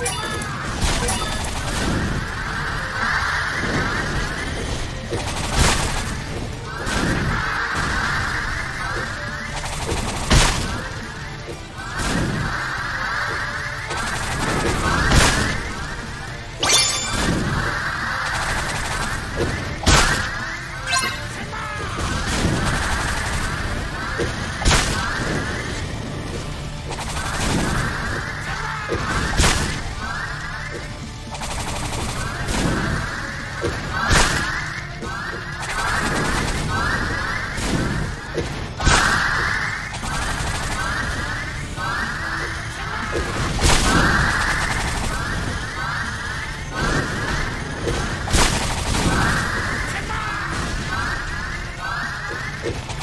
Superman! It-